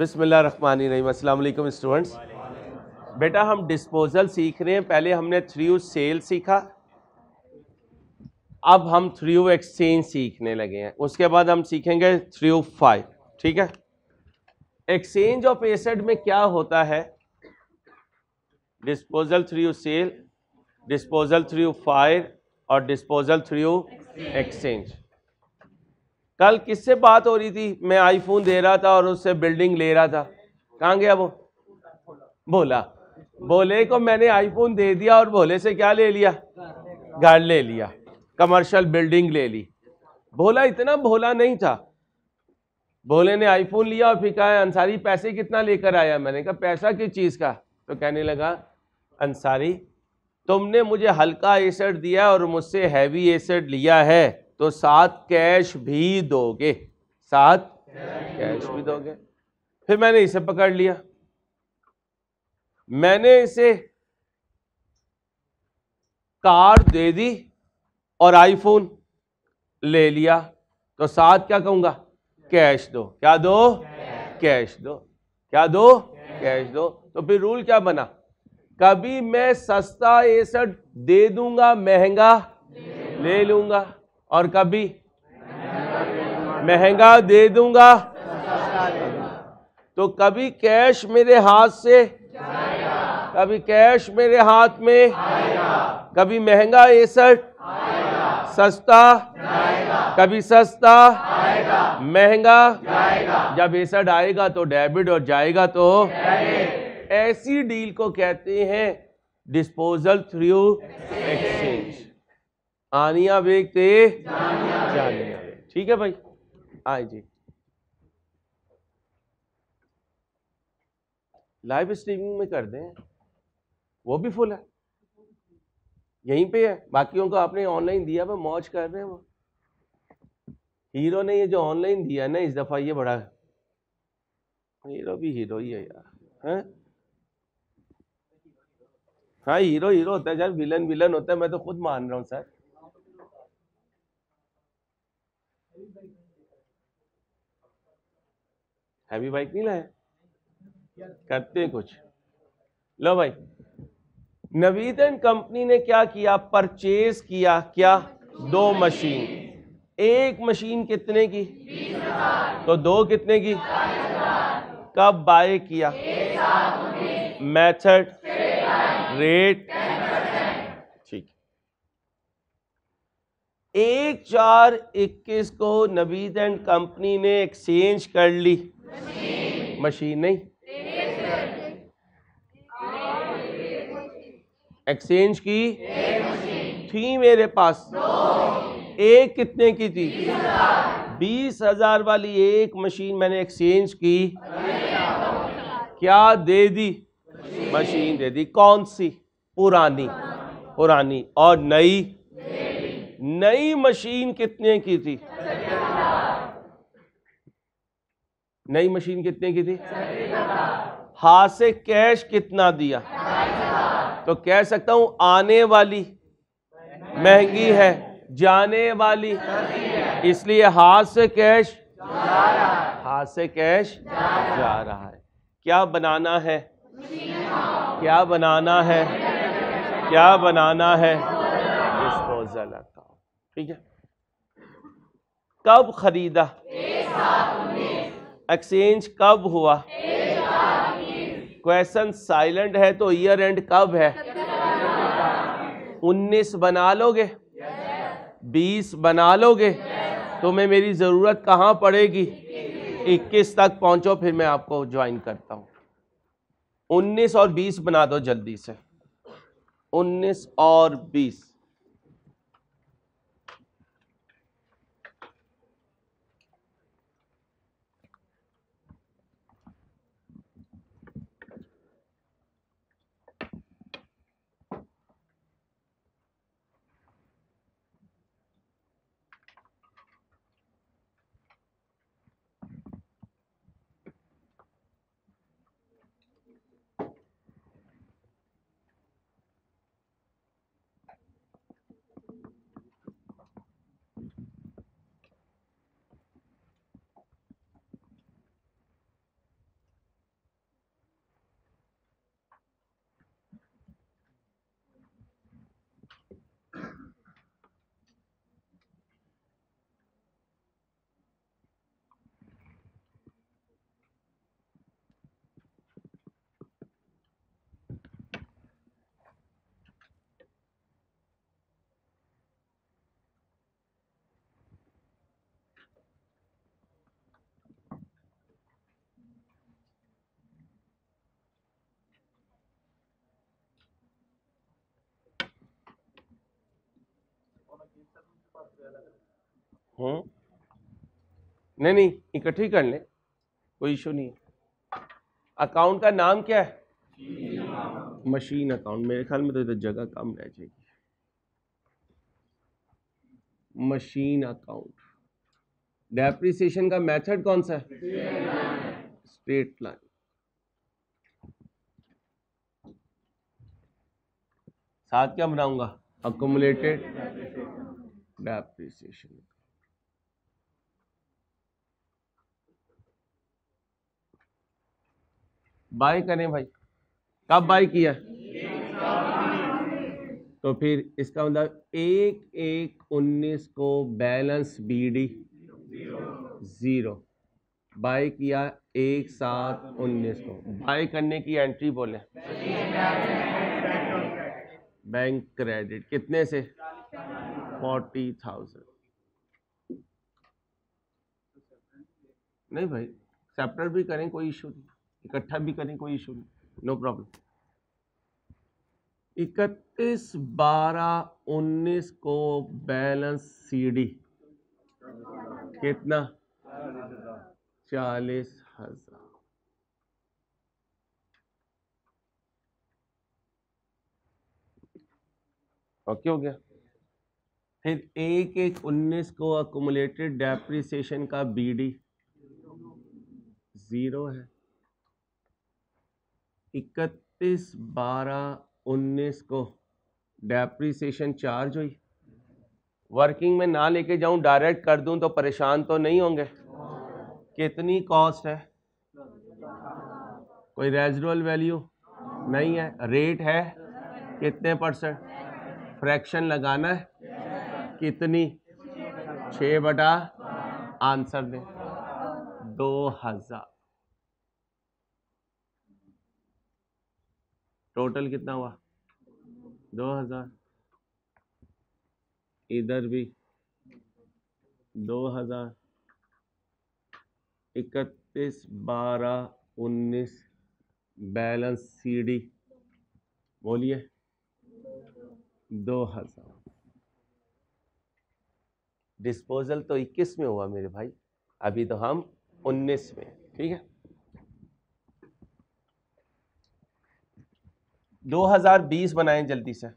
बिसमीम अल्लाम स्टूडेंट्स। बेटा, हम डिस्पोजल सीख रहे हैं। पहले हमने थ्रू सेल सीखा। अब हम थ्रू एक्सचेंज सीखने लगे हैं। उसके बाद हम सीखेंगे थ्रू फाइव। ठीक है? एक्सचेंज ऑफ़ एसेड में क्या होता है? Disposal through sale, disposal through fire और डिस्पोजल थ्रू एक्सचेंज। कल किससे बात हो रही थी? मैं आईफोन दे रहा था और उससे बिल्डिंग ले रहा था। कहाँ गया वो? बोला बोले को मैंने आईफोन दे दिया और बोले से क्या ले लिया? घर ले लिया। कमर्शियल बिल्डिंग ले ली। भोला इतना भोला नहीं था। भोले ने आईफोन लिया और फिर कहा, अंसारी, पैसे कितना लेकर आया? मैंने कहा, पैसा किस चीज़ का? तो कहने लगा, अंसारी, तुमने मुझे हल्का एसिड दिया और मुझसे हैवी एसिड लिया है। तो साथ कैश भी दोगे। साथ कैश भी दोगे। फिर मैंने इसे पकड़ लिया। मैंने इसे कार दे दी और आईफोन ले लिया। तो साथ क्या कहूँगा? कैश दो। क्या दो? कैश दो। क्या दो? कैश दो। तो फिर रूल क्या बना? कभी मैं सस्ता एसड दे दूँगा, महँगा ले लूँगा। और कभी महँगा दे दूँगा। तो कभी कैश मेरे हाथ से, कभी कैश मेरे हाथ में, कभी महँगा एसठ सस्ता, कभी सस्ता, महँगा, जब एसड आएगा तो डेबिट और जाएगा तो ऐसी डील को कहते हैं डिस्पोजल थ्रू एक्सचेंज। आनिया बेगते जानिया ठीक है भाई? आए जी। लाइव स्ट्रीमिंग में कर दें। वो भी फुल है। यहीं पे है। बाकियों को आपने ऑनलाइन दिया, वो मौज कर रहे हैं वो। हीरो ने ये जो ऑनलाइन दिया ना, इस दफ़ा ये बड़ा हीरो भी हीरो ही है यार। हैं? हाँ हीरो हीरो होता है। यार विलन विलन होता है, मैं तो खुद मान रहा हूँ सर हैवी बाइक नहीं लाया करते कुछ। लो भाई नवीदन कंपनी ने क्या किया? परचेज किया क्या? दो मशीन। एक मशीन कितने की? तो दो कितने की? कब बाय किया? मेथड। रेट। एक चार इक्कीस को नवीद एंड कंपनी ने एक्सचेंज कर ली। मशीन नहीं? एक्सचेंज की? थी मेरे पास। एक कितने की थी? बीस हज़ार वाली एक मशीन मैंने एक्सचेंज की। क्या दे दी? मशीन दे दी। कौन सी? पुरानी। पुरानी और नई। नई मशीन कितने की थी? नई मशीन कितने की थी? हाथ से कैश कितना दिया? तो कह सकता हूँ, आने वाली महँगी है, जाने वाली। इसलिए हाथ से कैश हाथ से कैश जा रहा है। क्या बनाना है? क्या बनाना है? क्या बनाना है? डिस्पोजल ठीक है? कब खरीदा? एक्सचेंज कब हुआ? क्वेश्चन साइलेंट है तो ईयर एंड कब है? उन्नीस बना लोगे? बीस बना लोगे? तो मैं मेरी ज़रूरत कहाँ पड़ेगी? इक्कीस तक पहुंचो, फिर मैं आपको ज्वाइन करता हूँ। उन्नीस और बीस बना दो जल्दी से। उन्नीस और बीस। हम्म। नहीं नहीं, इकट्ठी कर लें, कोई इशू नहीं है। अकाउंट का नाम क्या है? Machine account. मेरे ख्याल में तो इधर जगह कम रह जाएगी। Machine account. डेप्रिसिएशन का मेथड कौन सा है? स्ट्रेट लाइन साथ क्या बनाऊँगा? अकोमुलेटेड डेप्रिसिएशन बाय करें भाई। कब बाय किया? तो फिर इसका मतलब एक एक उन्नीस को balance B D zero buy किया एक सात उन्नीस को। बाय करने की एंट्री बोले। बैंक क्रेडिट कितने से? फोर्टी थाउज़ेंड नहीं भाई सेपरेट भी करें, कोई इशू नहीं। इकट्ठा भी करें, कोई इशू नहीं। नो प्रॉब्लम इकतीस बारह उन्नीस को बैलेंस सीडी कितना? चालीस हज़ार। ओके हो गया। फिर एक एक उन्नीस को अकोमुलेटेड डेप्रिसिएशन का बीडी ज़ीरो है। इकतीस बारह उन्नीस को डेप्रीसिएशन चार्ज हुई। वर्किंग में ना लेके जाऊँ डायरेक्ट कर दूँ तो परेशान तो नहीं होंगे। कितनी कॉस्ट है? कोई रेजरल वैल्यू नहीं है। रेट है कितने परसेंट फ्रैक्शन लगाना है। कितनी? छ बटा आंसर दें। दो हज़ार। टोटल कितना हुआ? दो हज़ार। इधर भी। दो हज़ार। इकतीस, बारह, उन्नीस। Balance CD. बोलिए। दो हज़ार। डिस्पोजल तो इक्कीस में हुआ मेरे भाई, अभी तो हम उन्नीस में ठीक है? 2020 बनाएँ जल्दी से।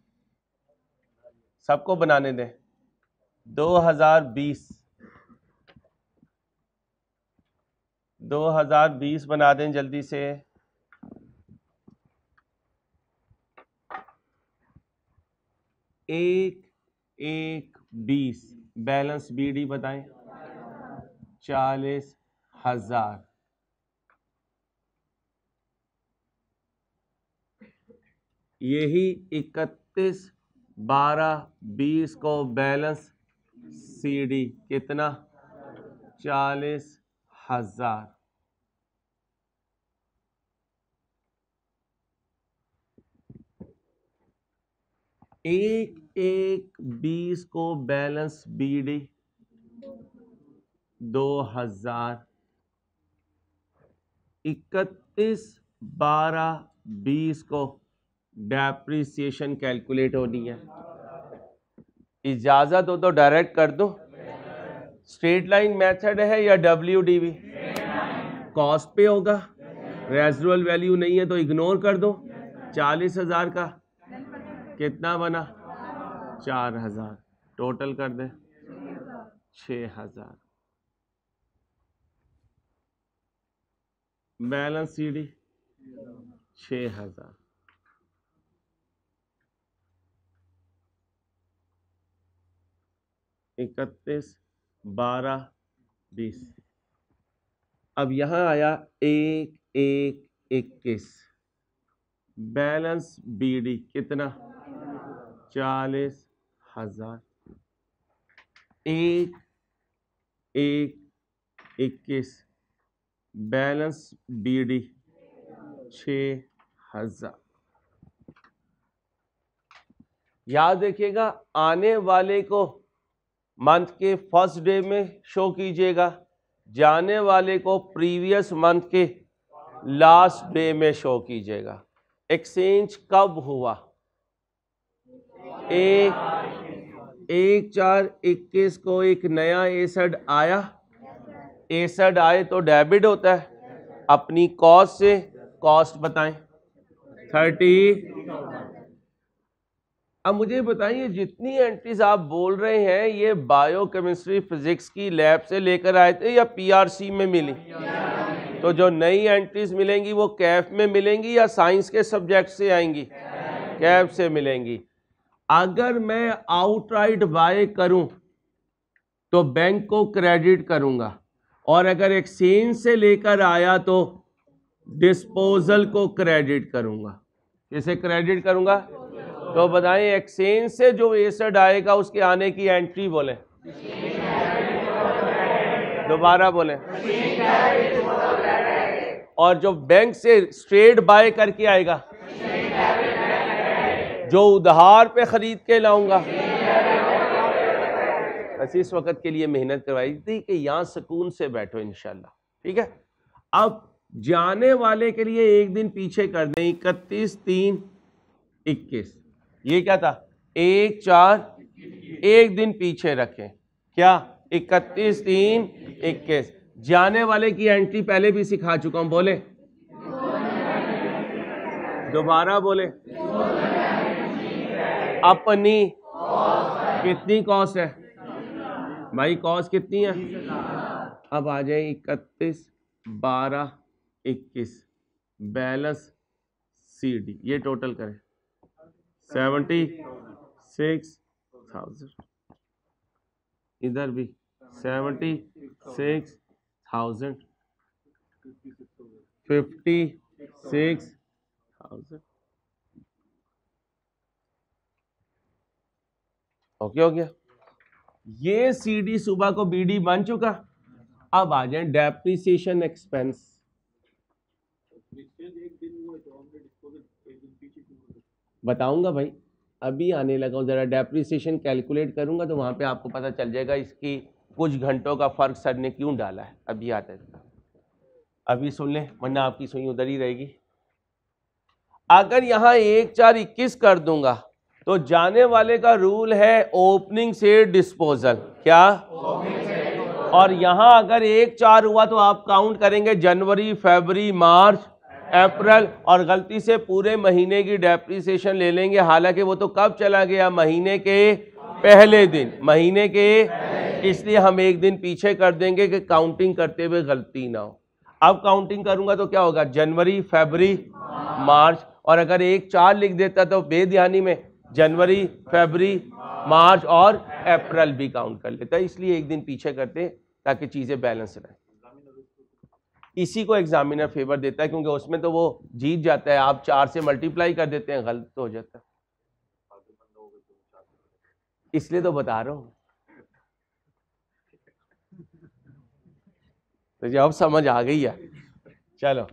सबको बनाने दें। 2020 2020 बना दें जल्दी से। एक एक, बीस। बैलेंस बी डी बताएँ। चालीस हज़ार। यही इकतीस बारह बीस को बैलेंस सी डी कितना? चालीस हज़ार। एक एक बीस को बैलेंस बीडी दो हज़ार इकतीस बारह बीस को डेप्रीसिएशन कैलकुलेट होनी है। इजाज़त हो तो डायरेक्ट कर दो। स्ट्रेट लाइन मेथड है या डब्ल्यू डी वी कॉस्ट पे होगा। रेजरल वैल्यू नहीं है तो इग्नोर कर दो। चालीस हज़ार का कितना बना? चार हज़ार। टोटल कर दे। छ हज़ार। बैलेंस सीडी छ हज़ार। इकतीस, बारह, बीस। अब यहाँ आया एक एक, इक्कीस। बैलेंस बीडी कितना? चालीस हज़ार। एक एक, इक्कीस। बैलेंस बीडी छ हज़ार। याद रखिएगा, आने वाले को मंथ के फ़र्स्ट डे में शो कीजिएगा। जाने वाले को प्रीवियस मंथ के लास्ट डे में शो कीजिएगा। एक्सचेंज कब हुआ? एक एक, चार, इक्कीस को एक नया एसड आया। एसड आए तो डेबिट होता है। अपनी कॉस्ट से कॉस्ट बताएँ। थर्टी। अब मुझे बताइए, जितनी एंट्रीज आप बोल रहे हैं, ये बायोकेमिस्ट्री फिजिक्स की लैब से लेकर आए थे या पीआरसी में मिली? तो जो नई एंट्रीज मिलेंगी, वो कैफ में मिलेंगी या साइंस के सब्जेक्ट से आएँगी? कैफ से मिलेंगी। अगर मैं आउटराइट बाय करूँ तो बैंक को क्रेडिट करूँगा। और अगर एक्सचेंज से लेकर आया तो डिस्पोजल को क्रेडिट करूँगा। किसे क्रेडिट करूँगा? तो बताएँ एक्सचेंज से जो एसेड आएगा, उसके आने की एंट्री बोले। दोबारा बोले। और जो बैंक से स्ट्रेट बाय करके आएगा जो उधार पे खरीद के लाऊँगा। बस इस वक्त के लिए मेहनत करवाई। थी कि यहाँ सुकून से बैठो इनशाला ठीक है? अब जाने वाले के लिए एक दिन पीछे कर दें। इकतीस तीन इक्कीस। ये क्या था? एक चार एक दिन पीछे रखें। क्या? इकतीस तीन इक्कीस। जाने वाले की एंट्री पहले भी सिखा चुका हूँ। बोले? दोबारा बोले? अपनी कितनी कॉस्ट है? भाई कॉस्ट कितनी है? अब आ जाए इकतीस, बारह, इक्कीस। बैलेंस सी डी ये टोटल करें। सेवेंटी सिक्स थाउज़ेंड इधर भी seventy six thousand fifty six thousand okay हो गया। ये सीडी सुबह को बीडी बन चुका। अब आ जाए डेप्रिसिएशन एक्सपेंस बताऊँगा भाई, अभी आने लगा हूँ, ज़रा डेप्रिसिएशन कैलकुलेट करूँगा तो वहाँ पे आपको पता चल जाएगा इसकी कुछ घंटों का फ़र्क सर ने क्यों डाला है। अभी आता है अभी सुन लें, वरना आपकी सुई उधर ही रहेगी। अगर यहाँ एक चार इक्कीस कर दूँगा तो जाने वाले का रूल है ओपनिंग से डिस्पोजल। क्या? और यहाँ अगर एक चार हुआ तो आप काउंट करेंगे जनवरी, फरवरी, मार्च, अप्रैल, और गलती से पूरे महीने की डेप्रीसिएशन ले लेंगे। हालाँकि वो तो कब चला गया? महीने के पहले दिन। महीने के? इसलिए हम एक दिन पीछे कर देंगे कि काउंटिंग करते हुए गलती ना हो। अब काउंटिंग करूँगा तो क्या होगा? जनवरी, फरवरी, मार्च। और अगर एक चार लिख देता तो बेध्यानी में जनवरी, फरवरी, मार्च और अप्रैल भी काउंट कर लेता है। इसलिए एक दिन पीछे करते ताकि चीज़ें बैलेंस रहें। इसी को एग्जामिनर फेवर देता है क्योंकि उसमें तो वो जीत जाता है। आप चार से मल्टीप्लाई कर देते हैं, गलत तो हो जाता है। इसलिए तो बता रहा हूँ। तो जब समझ आ गई है। चलो।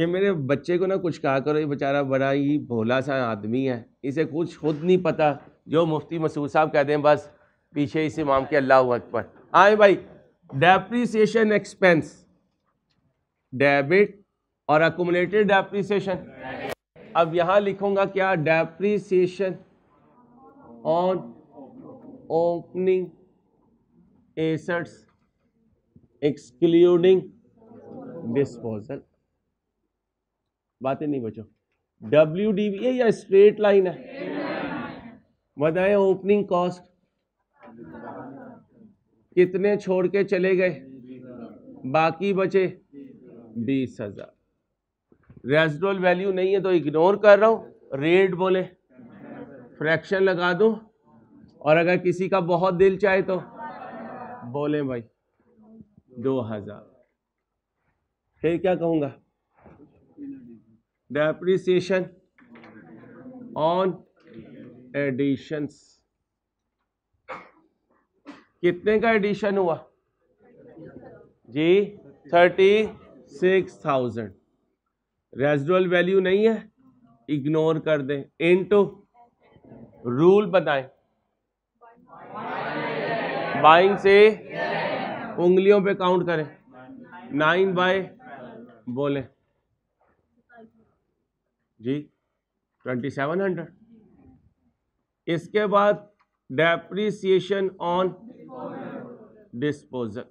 ये मेरे बच्चे को ना कुछ कहा करो, ये बेचारा बड़ा ही भोला सा आदमी है। इसे कुछ खुद नहीं पता, जो मुफ्ती मसूद साहब कहते हैं, बस पीछे इस इमाम के अल्लाह अकबर। आए भाई डेप्रीसिएशन एक्सपेंस डेबिट और अकुमुलेटेड डेप्रीसिएशन अब यहाँ लिखूँगा क्या? Depreciation on opening assets excluding disposal बातें नहीं बचो। डब्ल्यू डी बी या स्ट्रेट लाइन है? बताए ओपनिंग कॉस्ट कितने छोड़ के चले गए? बाकी बचे बीस हज़ार। रेजिडुअल वैल्यू नहीं है तो इग्नोर कर रहा हूँ। रेट बोले। फ्रैक्शन लगा दो। और अगर किसी का बहुत दिल चाहे तो बोले भाई, दो हज़ार। फिर क्या कहूँगा? डेप्रिसिएशन ऑन एडिशंस कितने का एडिशन हुआ? जी thirty six thousand residual value नहीं है? इग्नोर कर दें. इनटू रूल बताएँ बाइंग से उंगलियों पे काउंट करें. नाइन बाय बोले. जी ट्वेंटी सेवन हंड्रेड इसके बाद डेप्रिसिएशन ऑन डिस्पोजल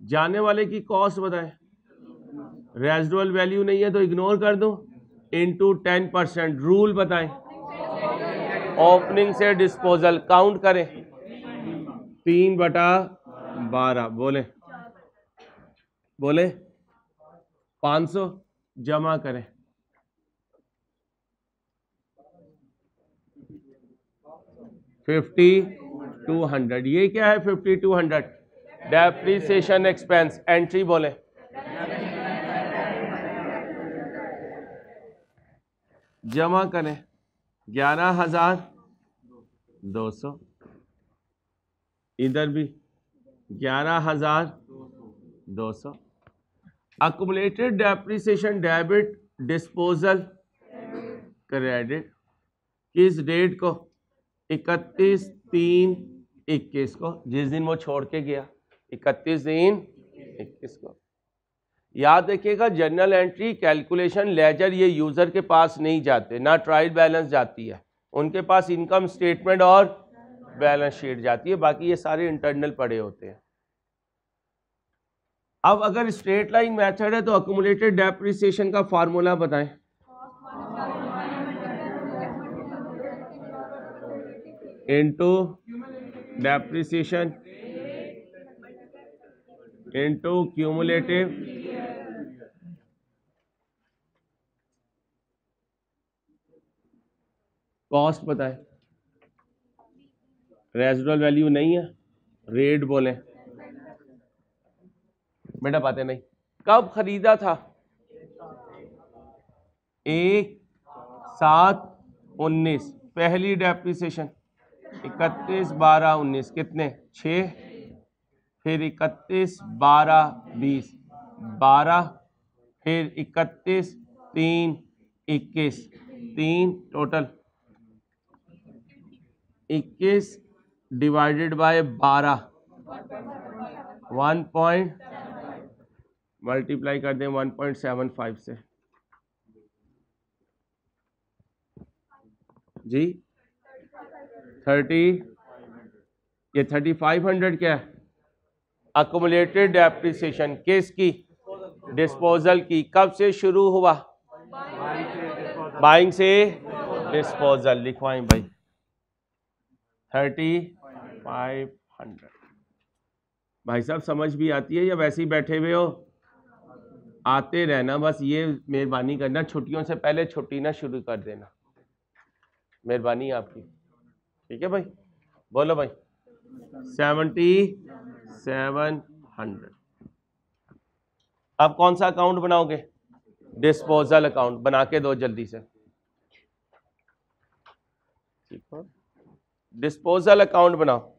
जाने वाले की कॉस्ट बताएँ। रेजिडुअल वैल्यू नहीं है तो इग्नोर कर दो। इनटू टेन परसेंट रूल बताएँ। ओपनिंग से डिस्पोजल काउंट करें। तीन बटा बारह, बोले। बोले। पाँच सौ जमा करें। फिफ्टी टू हंड्रेड, ये क्या है fifty two hundred? Depreciation expense entry बोले। जमा करें, ग्यारह हज़ार दो सौ। इधर भी, ग्यारह हज़ार दो सौ। Accumulated depreciation debit disposal credit किस डेट को? इकतीस तीन इक्कीस को। जिस दिन वो छोड़ के गया? इकतीस दिन इक्कीस को। याद रखिएगा जर्नल एंट्री कैलकुलेशन लेजर ये यूज़र के पास नहीं जाते। ना ट्रायल बैलेंस जाती है। उनके पास इनकम स्टेटमेंट और बैलेंस शीट जाती है। बाकी ये सारे इंटरनल पड़े होते हैं। अब अगर स्ट्रेट लाइन मेथड है तो अकोमोडेटेड डेप्रिसिएशन का फार्मूला बताएँ। Into depreciation into cumulative cost बताएँ। रेजिडुअल वैल्यू नहीं है रेट बोले। बेटा बातें नहीं। कब खरीदा था? एक सात, उन्नीस। पहली डेप्रिसिएशन इकतीस, बारह, उन्नीस। कितने? छ। फिर इकतीस, बारह, बीस। बारह, फिर इकतीस, तीन, इक्कीस। तीन टोटल इक्कीस डिवाइडेड बाय बारह। वन पॉइंट मल्टीप्लाई कर दें वन पॉइंट सेवन फाइव से। जी? थर्टी ये थर्टी फाइव हंड्रेड क्या है? अकोमुलेटेड डेप्रिसिएशन किस की? डिस्पोजल की। कब से शुरू हुआ? बाइंग से डिस्पोजल लिखवाएँ भाई। थर्टी फाइव हंड्रेड भाई साहब, समझ भी आती है या वैसे ही बैठे हुए हो? आते रहना, बस ये मेहरबानी करना, छुट्टियों से पहले छुट्टी ना शुरू कर देना। मेहरबानी आपकी। ठीक है भाई? बोलो भाई। Seventy seven hundred. आप कौन सा अकाउंट बनाओगे? Disposal account. बना के दो जल्दी से। ठीक है। डिस्पोजल अकाउंट बनाओ।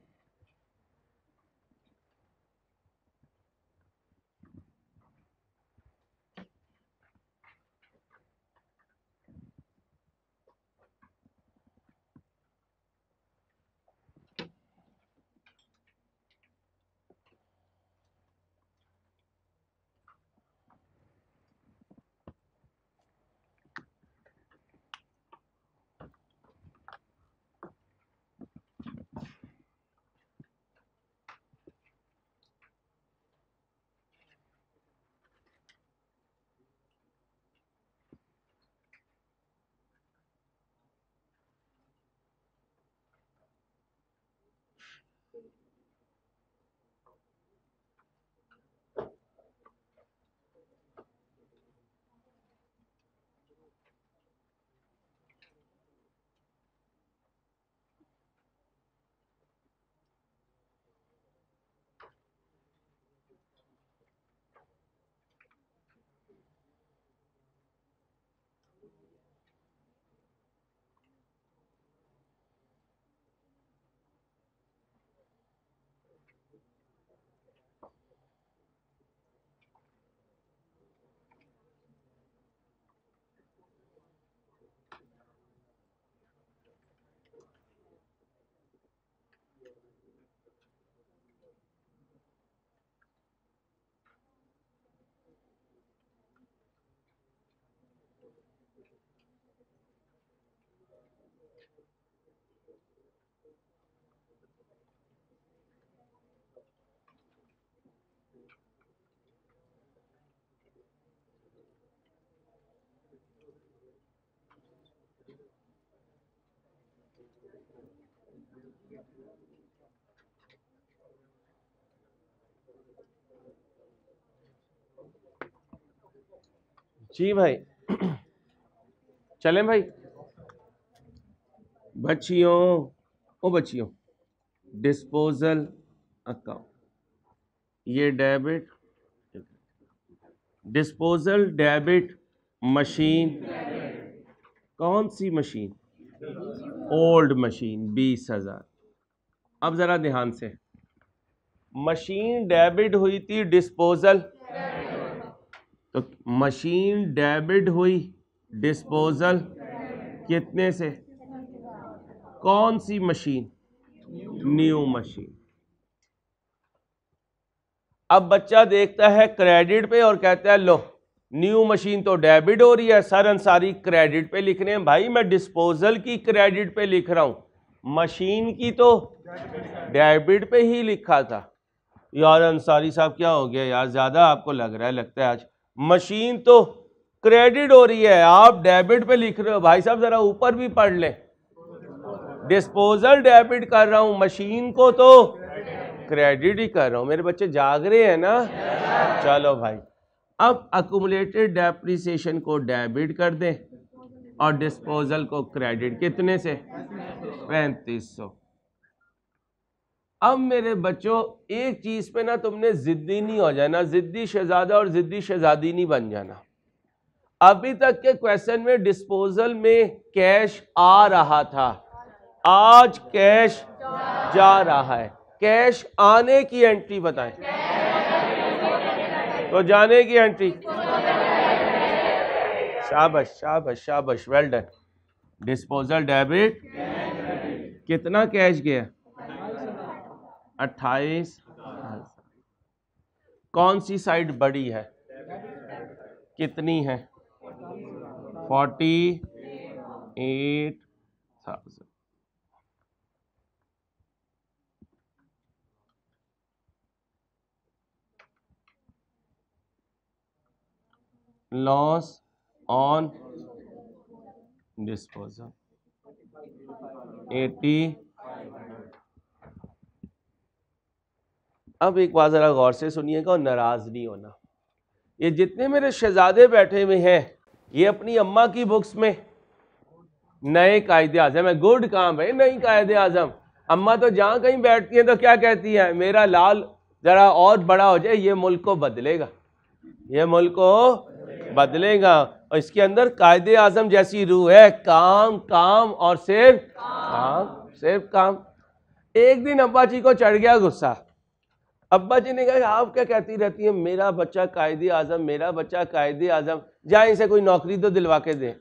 जी भाई। चले भाई। बच्चियों, ओ बच्चियों डिस्पोजल अकाउंट ये डेबिट डिस्पोजल डेबिट मशीन कौन सी मशीन ओल्ड मशीन बीस हज़ार। अब ज़रा ध्यान से। मशीन डेबिट हुई थी डिस्पोजल तो मशीन डेबिट हुई, डिस्पोजल कितने से? कौन सी मशीन? New machine. अब बच्चा देखता है क्रेडिट पे और कहता है, लो, न्यू मशीन तो डेबिट हो रही है, सर अंसारी क्रेडिट पे लिख रहे हैं। भाई, मैं डिस्पोजल की क्रेडिट पे लिख रहा हूँ। मशीन की तो डेबिट पे ही लिखा था। यार, अंसारी साहब, क्या हो गया यार? ज़्यादा आपको लग रहा है, लगता है आज मशीन तो क्रेडिट हो रही है। आप डेबिट पे लिख रहे हो। भाई साहब, ज़रा ऊपर भी पढ़ लें। डिस्पोजल डेबिट कर रहा हूँ। मशीन को तो क्रेडिट ही कर रहा हूँ। मेरे बच्चे जाग रहे हैं ना? चलो भाई। अब अकुमुलेटेड डेप्रिसिएशन को डेबिट कर दें और डिस्पोजल को क्रेडिट कितने से? पैंतीस सौ। अब मेरे बच्चों, एक चीज़ पे ना तुमने जिद्दी नहीं हो जाना, जिद्दी शहजादा और जिद्दी शहजादी नहीं बन जाना। अभी तक के क्वेश्चन में डिस्पोजल में कैश आ रहा था। आज कैश जा रहा है। कैश आने की एंट्री बताएँ। तो जाने की एंट्री शाबाश शाबाश शाबाश वेल डन डिस्पोजल डेबिट कितना कैश गया? अट्ठाईस। कौन सी साइड बड़ी है? कितनी है? Forty eight. Thousand on disposal 80 अब एक बात ज़रा गौर से सुनिएगा और नाराज़ नहीं होना। ये जितने मेरे शहजादे बैठे हुए हैं, ये अपनी अम्मा की बुक्स में नए कायदे आज़म है। गुड काम है, नई कायदे आज़म। अम्मा तो जहाँ कहीं बैठती हैं तो क्या कहती है? मेरा लाल ज़रा और बड़ा हो जाए, ये मुल्क को बदलेगा। ये मुल्क को बदलेगा। और इसके अंदर कायदे आज़म जैसी रूह है, काम काम और सिर्फ़ काम सिर्फ़ काम। एक दिन अब्बा जी को चढ़ गया गुस्सा। अब्बा जी ने कहा, आप क्या कहती रहती हैं? मेरा बच्चा कायदे आज़म, मेरा बच्चा कायदे आज़म। जाए इसे कोई नौकरी तो दिलवा के दें।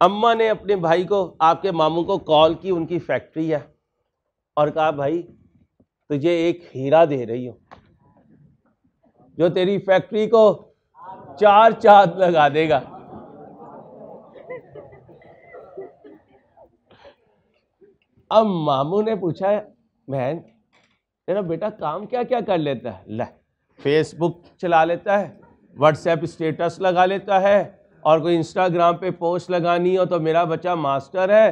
अम्मा ने अपने भाई को, आपके मामू को कॉल की, उनकी फैक्ट्री है, और कहा, भाई, तुझे एक हीरा दे रही हूँ, जो तेरी फैक्ट्री को चार चाँद लगा देगा। अब मामू ने पूछा, बहन तेरा बेटा, काम क्या क्या कर लेता है? ले फेसबुक चला लेता है व्हाट्सएप स्टेटस लगा लेता है, और कोई इंस्टाग्राम पे पोस्ट लगानी हो तो मेरा बच्चा मास्टर है।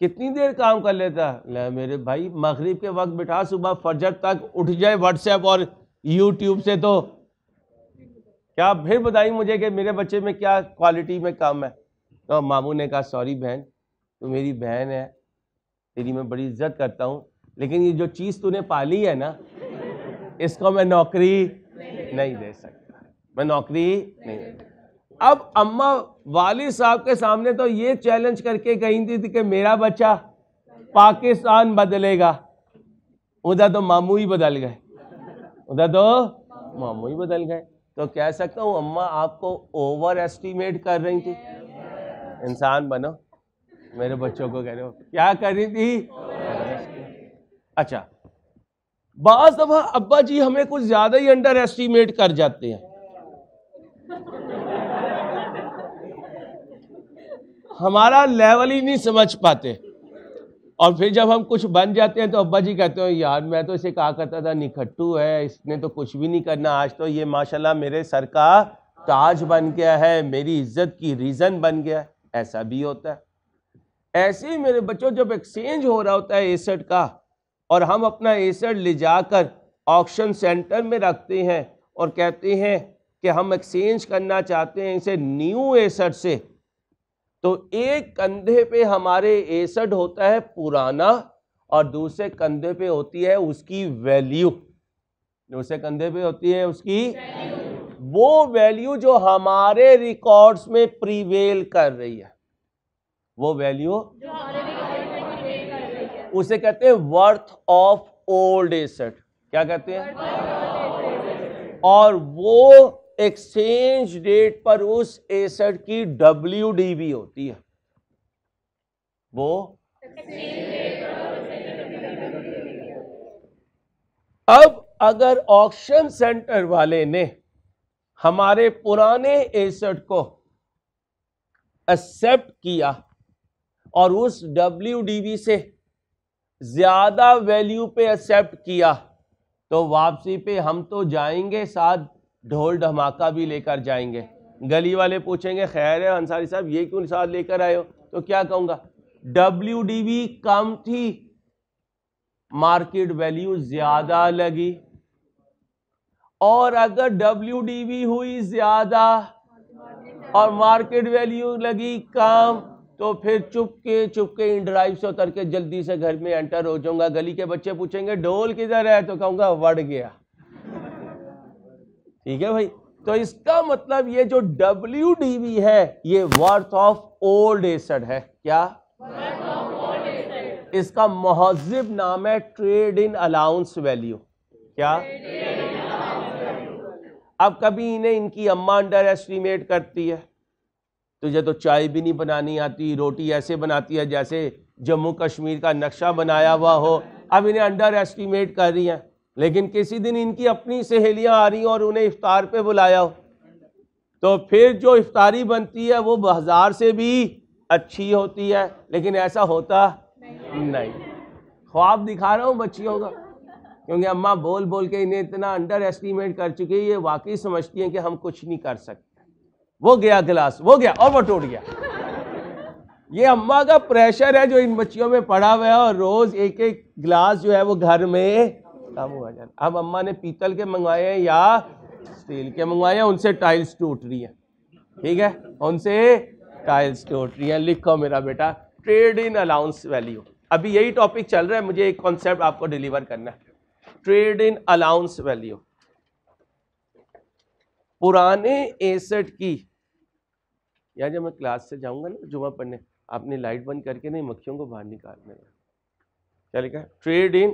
कितनी देर काम कर लेता है? ले मेरे भाई, मगरिब के वक्त बिठा, सुबह फजर तक उठ जाए व्हाट्सएप और यूट्यूब से तो। क्या फिर बताई मुझे कि मेरे बच्चे में क्या क्वालिटी में काम है? तो मामू ने कहा सॉरी बहन तो मेरी बहन है, तेरी मैं बड़ी इज़्ज़त करता हूँ लेकिन ये जो चीज़ तूने पाली है ना इसको मैं नौकरी नहीं दे सकता। मैं नौकरी नहीं अब अम्मा वाली साहब के सामने तो ये चैलेंज करके कही थी, थी कि मेरा बच्चा पाकिस्तान बदलेगा। उधर तो मामू ही बदल गए। उधर तो मामू ही बदल गए। तो कह सकता हूँ अम्मा आपको ओवर एस्टिमेट कर रही थी। इंसान बनो मेरे बच्चों को कह रहे हो। क्या कर रही थी? अच्छा। बाज दफ़ा अब्बा जी हमें कुछ ज़्यादा ही अंडर एस्टिमेट कर जाते हैं। हमारा लेवल ही नहीं समझ पाते। और फिर जब हम कुछ बन जाते हैं तो अब्बा जी कहते हो, यार, मैं तो इसे कहा करता था, निखट्टू है, इसने तो कुछ भी नहीं करना। आज तो ये, माशाल्लाह, मेरे सर का ताज बन गया है, मेरी इज़्ज़त की रीज़न बन गया ऐसा भी होता है। ऐसे ही मेरे बच्चों, जब एक्सचेंज हो रहा होता है एसेट का और हम अपना एसेट ले जाकर ऑक्शन सेंटर में रखते हैं और कहते हैं कि हम एक्सचेंज करना चाहते हैं इसे न्यू एसेट से। तो एक कंधे पे हमारे एसेट होता है पुराना और दूसरे कंधे पे होती है उसकी वैल्यू दूसरे कंधे पे होती है उसकी वो वैल्यू जो हमारे रिकॉर्ड्स में प्रीवेल कर रही है। वो वैल्यू उसे कहते हैं वर्थ ऑफ़ ओल्ड एसेट क्या कहते हैं? और वो एक्सचेंज डेट पर उस एसेट की डब्ल्यू डी होती है। वो अब अगर ऑक्शन सेंटर वाले ने हमारे पुराने एसेट को एक्सेप्ट किया और उस डब्ल्यू से ज़्यादा वैल्यू पे एक्सेप्ट किया तो वापसी पे हम तो जाएँगे, साथ ढोल धमाका भी लेकर जाएँगे। गली वाले पूछेंगे, खैर है, अंसारी साहब, ये क्यों साथ लेकर आए हो? तो क्या कहूँगा डब्ल्यू कम थी मार्केट वैल्यू ज़्यादा लगी। और अगर डब्ल्यूडीबी हुई ज़्यादा, और मार्केट वैल्यू लगी कम तो फिर चुपके चुपके इन ड्राइव से उतर के जल्दी से घर में एंटर हो जाऊँगा। गली के बच्चे पूछेंगे, ढोल किधर है? तो कहूँगा, वड़ गया। ठीक है भाई? तो इसका मतलब ये जो WDV है, ये वर्थ ऑफ़ ओल्ड एसड है। क्या? इसका महजिब नाम है ट्रेड इन अलाउंस वैल्यू क्या? अब कभी इन्हें इनकी अम्मा अंडर एस्टिमेट करती है। तुझे तो चाय भी नहीं बनानी आती, रोटी ऐसे बनाती है जैसे जम्मू कश्मीर का नक्शा बनाया हुआ हो। अब इन्हें अंडर एस्टिमेट कर रही हैं। लेकिन किसी दिन इनकी अपनी सहेलियाँ आ रही और उन्हें इफ्तार पे बुलाया हो। तो फिर जो इफ्तारी बनती है, वो बाज़ार से भी अच्छी होती है, लेकिन ऐसा होता नहीं। ख्वाब दिखा रहा हूँ बच्चियों का, क्योंकि अम्मा बोल बोल के इन्हें इतना अंडर एस्टिमेट कर चुकी है, ये वाकई समझती हैं कि हम कुछ नहीं कर सकते। वो गया गिलास, वो गया और वो टूट गया। ये अम्मा का प्रेशर है जो इन बच्चियों में पड़ा हुआ है और रोज एक एक गिलास जो है वो घर में कम हुआ जाता अब अम्मा ने पीतल के मंगवाए हैं या स्टील के मंगवाए हैं, उनसे टाइल्स टूट रही है। ठीक है? उनसे टाइल्स टूट रही है। लिखो मेरा बेटा ट्रेड इन अलाउंस वैल्यू अभी यही टॉपिक चल रहा है, मुझे एक कॉन्सेप्ट आपको डिलीवर करना है। ट्रेड इन अलाउंस वैल्यू पुराने एसेट की या जब मैं क्लास से जाऊँगा ना जुमा पढ़ने, आपने लाइट बंद करके नहीं, मक्खियों को बाहर निकालने क्या लिखा ट्रेड इन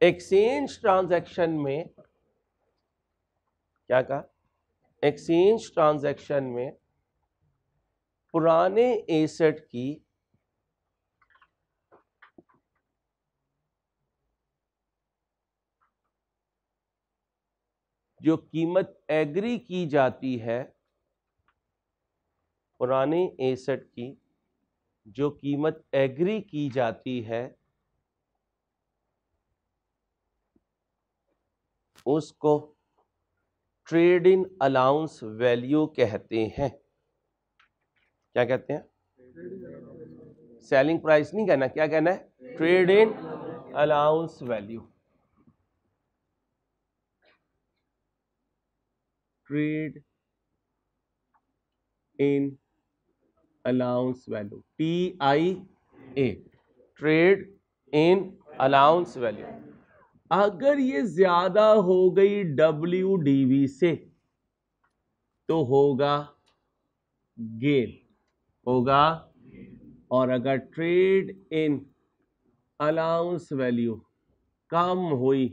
एक्सचेंज ट्रांजैक्शन में क्या कहा? एक्सचेंज ट्रांजैक्शन में पुराने एसेट की जो कीमत एग्री की जाती है पुराने एसेट की जो कीमत एग्री की जाती है, उसको ट्रेड इन अलाउंस वैल्यू कहते हैं। क्या कहते हैं? सेलिंग प्राइस नहीं कहना, क्या कहना है? Trade in allowance value trade in allowance value T I A trade in allowance value अगर ये ज़्यादा हो गई डब्ल्यू डीवी से तो होगा गेन होगा और अगर ट्रेड इन अलाउंस वैल्यू कम हुई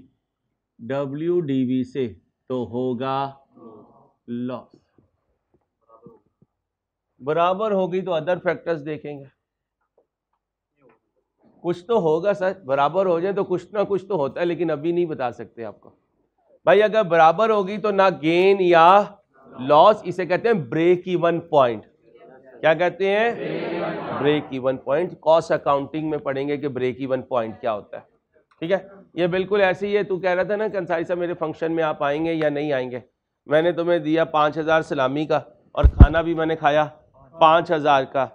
डब्ल्यू डीवी से तो होगा लॉस बराबर होगी तो अदर फैक्टर्स देखेंगे। कुछ तो होगा सर, बराबर हो जाए तो कुछ ना कुछ तो होता है, लेकिन अभी नहीं बता सकते आपको। भाई, अगर बराबर होगी तो ना गेन या लॉस इसे कहते हैं ब्रेक इवन पॉइंट क्या कहते हैं? Break even point cost accounting में पढ़ेंगे कि ब्रेक इवन पॉइंट क्या होता है। ठीक है? ये बिल्कुल ऐसे ही है। तू कह रहा था ना, कंसाई साहब, मेरे फ़ंक्शन में आप आएँगे या नहीं आएँगे? मैंने तुम्हें दिया पाँच हज़ार सलामी का और खाना भी मैंने खाया। पाँच हज़ार का।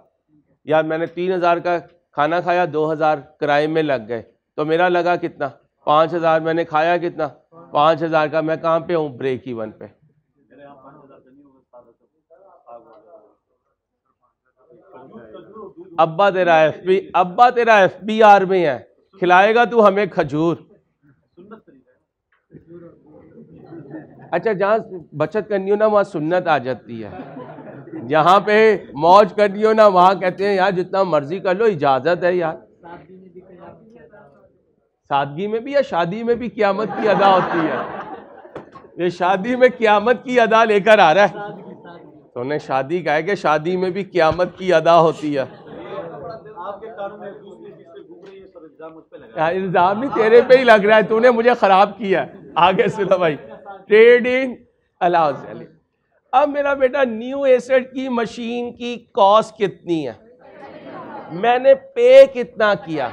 या मैंने तीन हज़ार का खाना खाया, दो हज़ार किराए में लग गए। तो मेरा लगा कितना? पाँच हज़ार मैंने खाया कितना? पाँच हज़ार का। मैं कहाँ पे हूँ? ब्रेक इवन पे। अब्बा तेरा एफ़ बी अब्बा तेरा एफ़ बी आर में है। खिलाएगा तू हमें खजूर। अच्छा जहाँ बचत करनी हो ना, वहाँ सुन्नत आ जाती है। जहाँ पे मौज करनी हो ना, वहाँ कहते हैं, यार, जितना मर्ज़ी कर लो, इजाज़त है यार। सादगी में भी या शादी में भी क्यामत की अदा होती है। ये शादी में क्यामत की अदा लेकर आ रहा है। तो उन्हें शादी कहा है कि शादी में भी क्यामत की अदा होती है। इल्ज़ाम नहीं तेरे पे ही लग रहा है, तूने मुझे खराब किया आगे सुनो भाई। ट्रेड इन अलाउंस अब मेरा बेटा न्यू एसेट की मशीन की कॉस्ट कितनी है? मैंने पे कितना किया?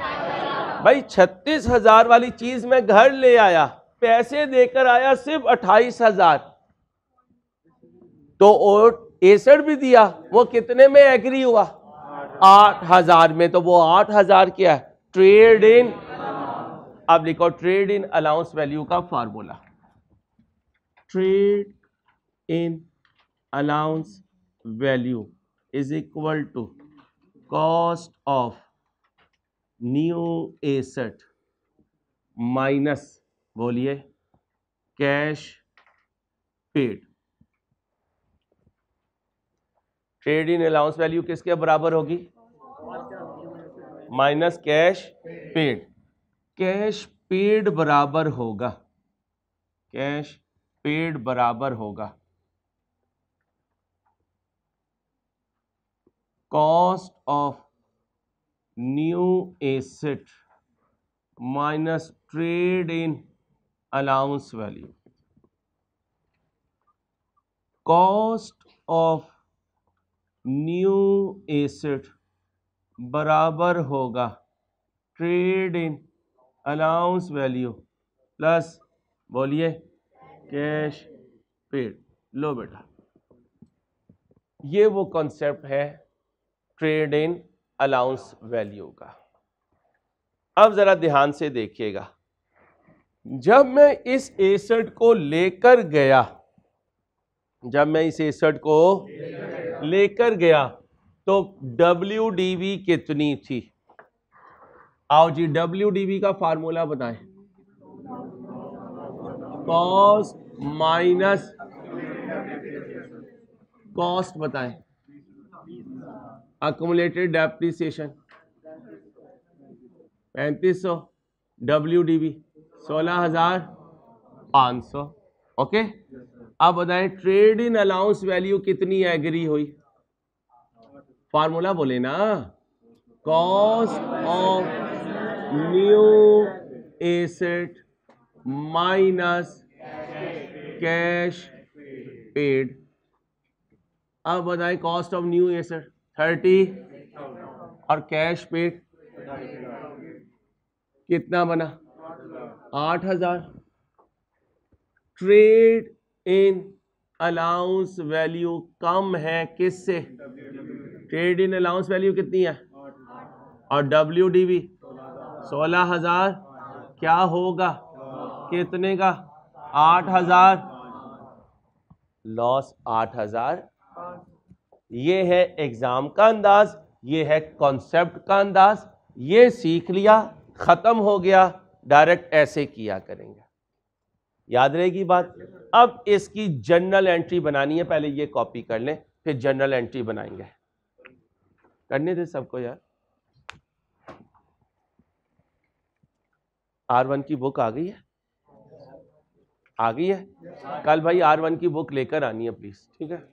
भाई, छत्तीस हज़ार वाली चीज़ मैं घर ले आया। पैसे देकर आया सिर्फ़ अट्ठाईस हज़ार। तो एसेट भी दिया, वो कितने में एग्री हुआ? आठ हज़ार में तो वो आठ हज़ार क्या है? ट्रेड इन अब लिखो ट्रेड इन अलाउंस वैल्यू का formula trade in allowance value is equal to cost of new asset minus बोलिए cash paid trade in allowance value किसके बराबर होगी? Minus cash paid cash paid बराबर होगा. कैश पेड बराबर होगा. Cost of new asset minus trade in allowance value. Cost of new asset बराबर होगा trade in allowance value plus बोलिए कैश पेड। लो बेटा, ये वो कॉन्सेप्ट है ट्रेड इन अलाउंस वैल्यू का अब ज़रा ध्यान से देखिएगा। जब मैं इस एसेट को लेकर गया, जब मैं इस एसेट को लेकर गया तो डब्ल्यू डी कितनी थी? आओ जी डब्ल्यू डी का फार्मूला बताएँ। कॉस्ट माइनस कॉस्ट बताएँ। अकोमुलेटेड डेप्रिसिएशन पैंतीस सौ डब्ल्यू डी बी सोलह हज़ार पाँच सौ, ओके? अब बताएँ ट्रेड इन अलाउंस वैल्यू कितनी एग्री हुई? फार्मूला बोले ना cost of new asset minus cash paid अब बताएँ cost of new asset thirty और कैश पे कितना बना? आठ हज़ार। ट्रेड इन अलाउंस वैल्यू कम है किससे? ट्रेड इन अलाउंस वैल्यू कितनी है? और डब्ल्यू डी बी सोलह हज़ार। क्या होगा? कितने का? आठ हज़ार। लॉस आठ हज़ार। ये है एग्ज़ाम का अंदाज, ये है कॉन्सेप्ट का अंदाज, ये सीख लिया, खत्म हो गया, डायरेक्ट ऐसे किया करेंगे। याद रहेगी बात? अब इसकी जनरल एंट्री बनानी है, पहले ये कॉपी कर लें, फिर जनरल एंट्री बनाएँगे। करने थे सबको यार। आर वन की बुक आ गई है? आ गई है? कल भाई आर वन की बुक लेकर आनी है प्लीज़ ठीक है?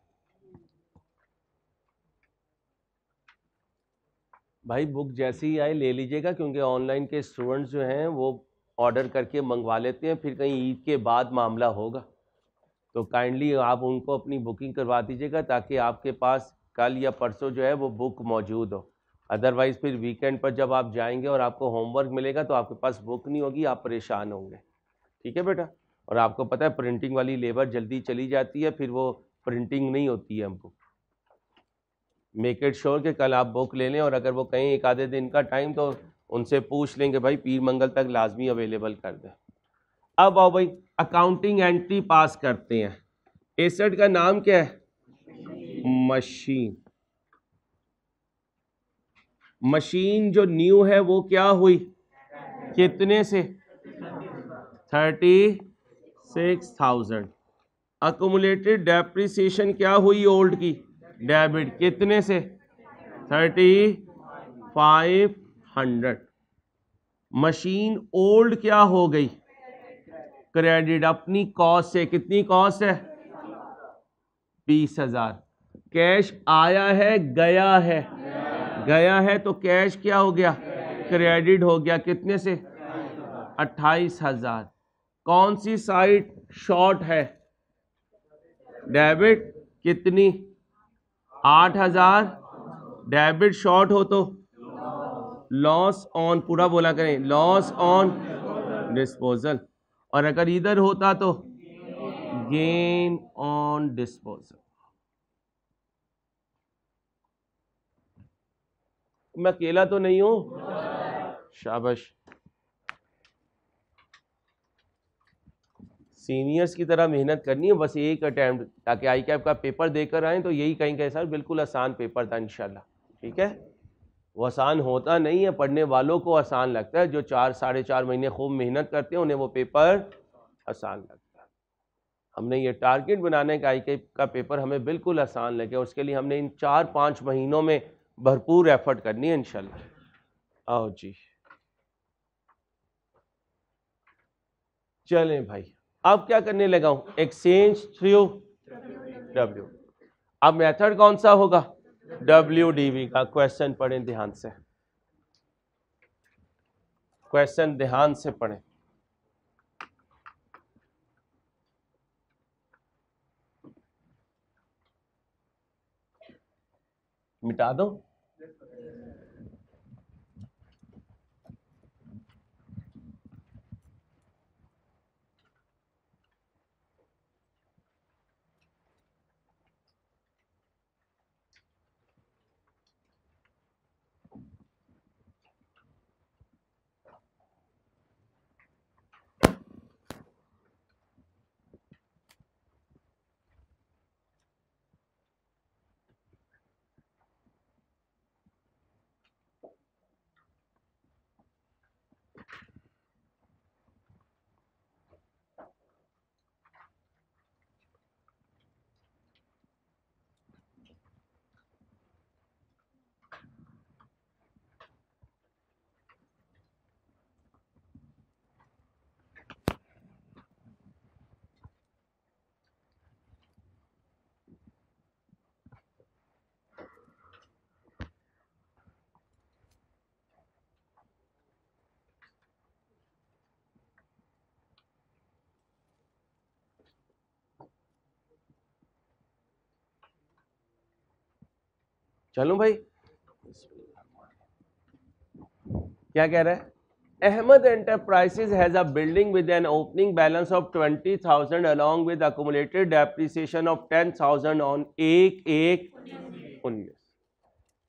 भाई बुक जैसे ही आए ले लीजिएगा क्योंकि ऑनलाइन के स्टूडेंट्स जो हैं वो ऑर्डर करके मंगवा लेते हैं, फिर कहीं ईद के बाद मामला होगा। तो काइंडली आप उनको अपनी बुकिंग करवा दीजिएगा ताकि आपके पास कल या परसों जो है वो बुक मौजूद हो। अदरवाइज़ फिर वीकेंड पर जब आप जाएँगे और आपको होमवर्क मिलेगा तो आपके पास बुक नहीं होगी, आप परेशान होंगे। ठीक है बेटा? और आपको पता है, प्रिंटिंग वाली लेबर जल्दी चली जाती है, फिर वो प्रिंटिंग नहीं होती है हमको। मेक इट श्योर कि कल आप बुक ले लें और अगर वो कहीं एक आधे दिन का टाइम तो उनसे पूछ लेंगे, भाई, पीर मंगल तक लाजमी अवेलेबल कर दें। अब आओ भाई अकाउंटिंग एंट्री पास करते हैं। एसेट का नाम क्या है? मशीन मशीन जो न्यू है, वो क्या हुई? कितने से? Thirty six thousand accumulated depreciation क्या हुई ओल्ड की? डेबिट कितने से? Thirty five hundred. Machine old क्या हो गई? क्रेडिट अपनी कॉस्ट से कितनी कॉस्ट है? बीस हज़ार। कैश आया है, गया है। गया है तो कैश क्या हो गया? क्रेडिट हो गया। कितने से? अट्ठाईस हज़ार। कौन सी साइट शॉर्ट है? डेबिट कितनी? आठ हज़ार। डेबिट शॉर्ट हो तो। लॉस ऑन, पूरा बोला करें। Loss on disposal. और अगर इधर होता तो गेन ऑन डिस्पोजल। मैं अकेला तो नहीं हूँ। शाबाश। सीनियर्स की तरह मेहनत करनी है, बस एक अटैम्प्ट ताकि आई कैप का पेपर देकर आए तो यही कहीं कहीं सर, बिल्कुल आसान पेपर था इंशाल्लाह। ठीक है? वो आसान होता नहीं है, पढ़ने वालों को आसान लगता है, जो चार, साढ़े चार महीने खूब मेहनत करते हैं, उन्हें वो पेपर आसान लगता है। हमने ये टारगेट बनाने का आई कैप का पेपर हमें बिल्कुल आसान लगे उसके लिए हमने इन चार, पाँच महीनों में भरपूर एफर्ट करनी है इनशाला आओ जी। चलें भाई। अब क्या करने लगा हूँ? एक्सचेंज थ्रू डब्ल्यू अब मेथड कौन सा होगा? डब्ल्यू डी का क्वेश्चन पढ़ें ध्यान से। क्वेश्चन ध्यान से पढ़ें। मिटा दो? चलो भाई। क्या कह रहा है? Ahmed enterprises has a building with an opening balance of twenty thousand along with accumulated depreciation of ten thousand on एक एक उन्नीस।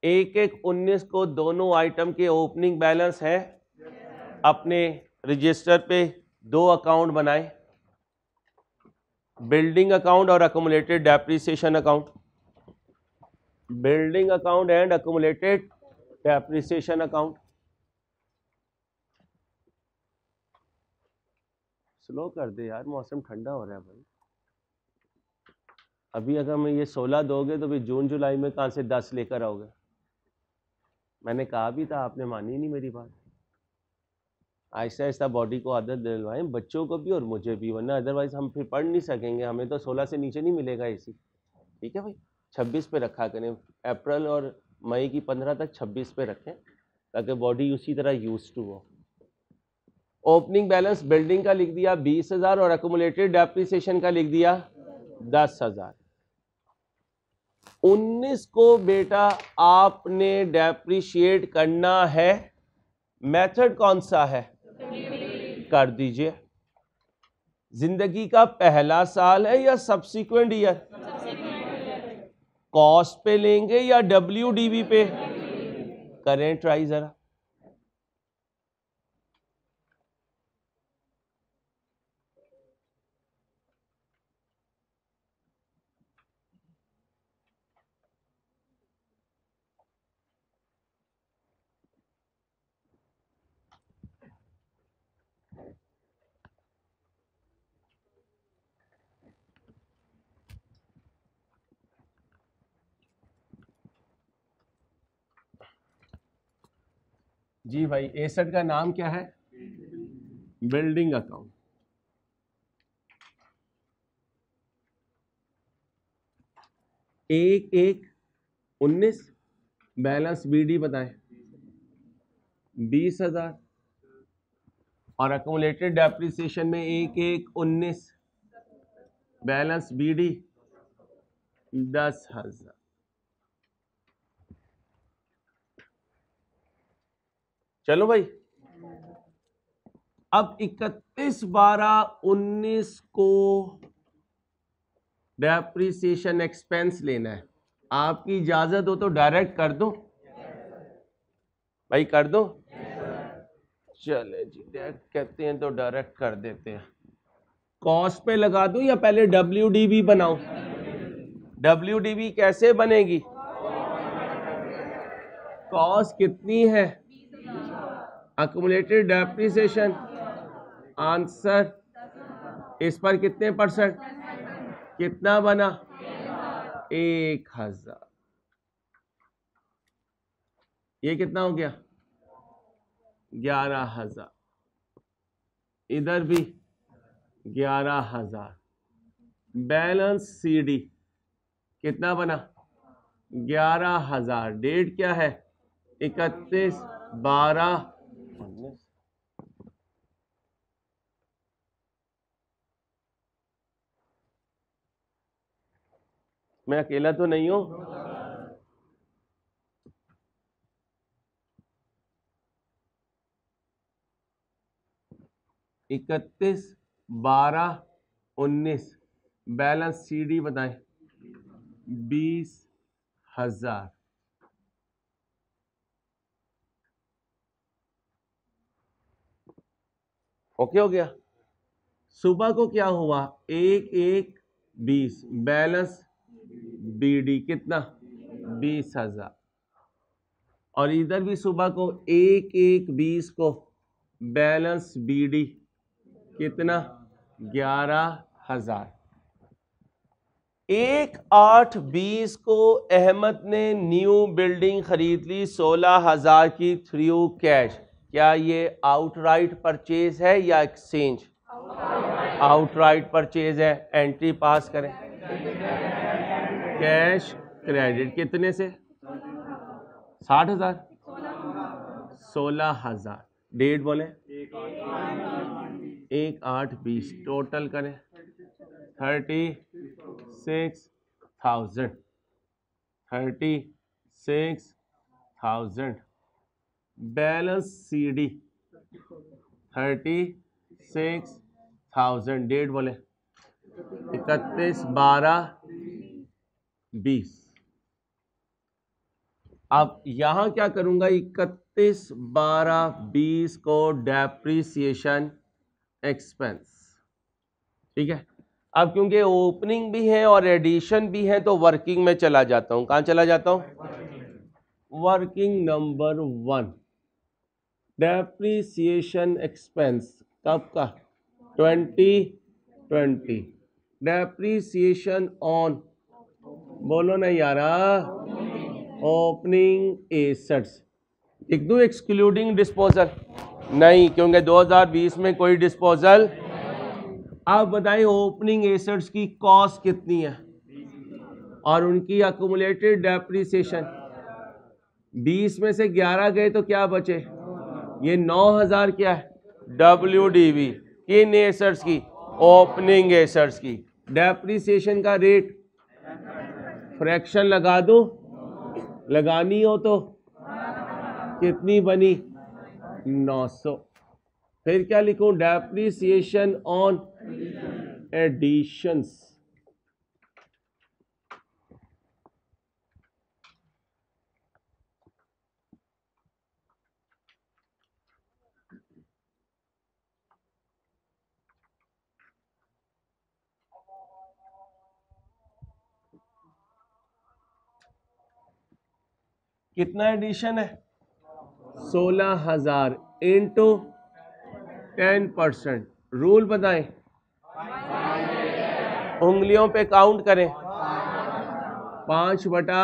एक एक उन्नीस को दोनों आइटम के ओपनिंग बैलेंस है। अपने रजिस्टर पे दो अकाउंट बनाए। बिल्डिंग अकाउंट और accumulated depreciation account building account and accumulated depreciation account slow कर दे यार, मौसम ठंडा हो रहा है भाई। अभी अगर मैं ये सोलह दोगे तो फिर जून, जुलाई में कहाँ से दस लेकर आओगे? मैंने कहा भी था, आपने मानी नहीं मेरी बात। आहिस्ता आहिस्ता बॉडी को आदत दिलवाएँ, बच्चों को भी और मुझे भी, वरना अदरवाइज़ हम फिर पढ़ नहीं सकेंगे। हमें तो सोलह से नीचे नहीं मिलेगा एसी ठीक है भाई? छब्बीस पे रखा करें। अप्रैल और मई की पंद्रह तक छब्बीस पे रखें, ताकि बॉडी उसी तरह यूज़ टू हो। ओपनिंग बैलेंस, बिल्डिंग का लिख दिया बीस हज़ार और अकोमुलेटेड डेप्रिसिएशन का लिख दिया दस हज़ार। उन्नीस को बेटा आपने डेप्रिशिएट करना है मेथड कौन सा है? कर दीजिए। ज़िंदगी का पहला साल है या सब्सिक्वेंट ईयर कॉस्ट पे लेंगे या डब्ल्यू पे? करें ट्राई जरा। जी भाई एसेट का नाम क्या है? Building account. एक एक उन्नीस, बैलेंस बीडी बताएँ। बीस हज़ार। और अकोमुलेटेड डेप्रिसिएशन में एक एक उन्नीस, बैलेंस बीडी दस हज़ार। चलो भाई। अब इकतीस बारह उन्नीस को डेप्रिसिएशन एक्सपेंस लेना है। आपकी इजाज़त हो तो डायरेक्ट कर दो। भाई कर दो। चले जी डायरेक्ट कहते हैं तो डायरेक्ट कर देते हैं। कॉस्ट पे लगा दूँ या पहले डब्ल्यू डी बी बनाऊँ डब्ल्यू डी बी कैसे बनेगी? कॉस्ट कितनी है? अकुमुलेटेड डेप्रिसिएशन आंसर इस पर कितने परसेंट? कितना बना? एक हज़ार। ये कितना हो गया? ग्यारह हज़ार। इधर भी ग्यारह हज़ार। बैलेंस सीडी कितना बना? ग्यारह हज़ार। डेट क्या है? इकतीस बारह मैं अकेला तो नहीं हूँ। इकतीस बारह उन्नीस। बैलेंस सीडी बताएँ। बीस हज़ार। ओके हो गया। सुबह को क्या हुआ? एक एक, बीस। बैलेंस बीडी कितना? बीस हज़ार। और इधर भी सुबह को एक एक, बीस को बैलेंस बीडी कितना? ग्यारह हज़ार। एक, आठ, बीस को अहमद ने न्यू बिल्डिंग खरीद ली, सोलह हज़ार की थ्रू कैश। क्या ये आउटराइट परचेज है या एक्सचेंज आउटराइट परचेज है. एंट्री पास करें. कैश क्रेडिट कितने से? साठ हज़ार? सोलह हज़ार. डेट बोले. एक आठ बीस. टोटल करें. Thirty six thousand. Thirty six thousand. Balance C D thirty six thousand date बोले इकतीस बारह बीस। अब यहाँ क्या करूँगा? इकतीस बारह बीस को डेप्रीसिएशन एक्सपेंस ठीक है? अब क्योंकि ओपनिंग भी है और एडिशन भी है तो वर्किंग में चला जाता हूँ। कहाँ चला जाता हूँ? Working number one depreciation expense कब का? ट्वेंटी ट्वेंटी डेप्रीसिएशन ऑन बोलो ना यारा। ओपनिंग एसेट्स लिख दू एक्सक्लूडिंग डिस्पोजल नहीं, क्योंकि 2020 में कोई डिस्पोजल आप बताएँ ओपनिंग एसेट्स की कॉस्ट कितनी है? और उनकी अकोमुलेटेड डेप्रीसिएशन बीस में से ग्यारह गए तो क्या बचे? ये नौ हज़ार क्या है? डब्ल्यू डी वी किन एसर्स की ओपनिंग एसर्स की। डेप्रिसिएशन का रेट फ्रैक्शन लगा दो। लगानी हो तो कितनी बनी? 900 फिर क्या लिखूं? डेप्रिसिएशन ऑन एडिशंस कितना एडिशन है? सोलह हज़ार इंटू टेन परसेंट रूल बताएँ। उंगलियों पे काउंट करें। पाँच बटा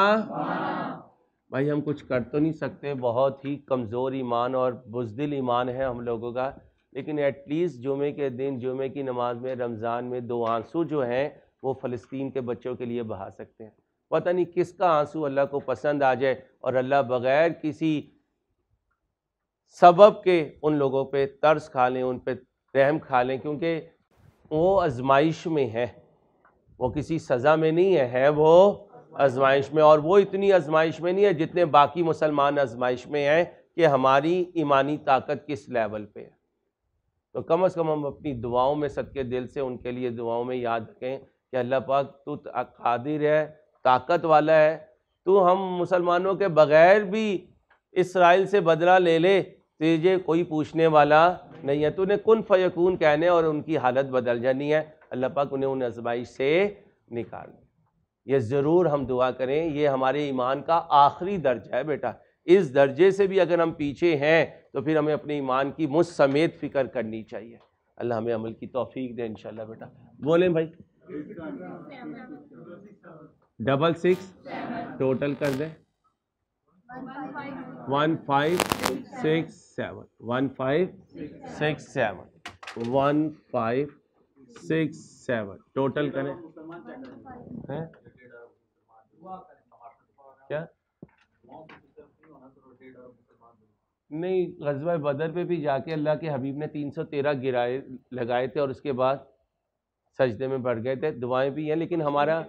भाई, हम कुछ कर तो नहीं सकते। बहुत ही कमज़ोर ईमान और बुजदिल ईमान है हम लोगों का। लेकिन एटलीस्ट जुमे के दिन, जुमे की नमाज़ में, रमज़ान में दो आँसू जो हैं, वो फ़लस्तीन के बच्चों के लिए बहा सकते हैं। पता नहीं किसका आँसू अल्लाह को पसंद आ जाए और अल्लाह बग़ैर किसी सबब के उन लोगों पे तर्स खा लें, उन पे रहम खा लें, क्योंकि वो आजमाइश में है। वो किसी सज़ा में नहीं है है वो आजमाइश में। और वो इतनी आजमाइश में नहीं है जितने बाकी मुसलमान आजमाइश में हैं कि हमारी ईमानी ताकत किस लेवल पे है। तो कम अज़ कम हम अपनी दुआओं में सदके दिल से उनके लिए दुआओं में याद रखें कि अल्लाह पाक तू, कादिर है ताकत वाला है, तू हम मुसलमानों के बग़ैर भी इसराइल से बदला ले ले तुझे कोई पूछने वाला नहीं है। तूने कुन फ़यकून कहने और उनकी हालत बदल जानी है। अल्लाह पाक उन्हें उन आजमाइश से निकाल ये ज़रूर हम दुआ करें, ये हमारे ईमान का आखिरी दर्जा है बेटा। इस दर्जे से भी अगर हम पीछे हैं तो फिर हमें अपने ईमान की मुझ समेत फ़िक्र करनी चाहिए। अल्लाह हमें अमल की तोफ़ी दे इन बेटा। बोलें भाई। डबल सिक्स टोटल कर दें। One five six seven. One five six seven. One five six seven. Total करें। हैं? क्या? नहीं गजबा बदर पे भी जाके अल्लाह के हबीब ने 313 गिराए लगाए थे और उसके बाद सजदे में बढ़ गए थे। दुआएँ भी हैं लेकिन हमारा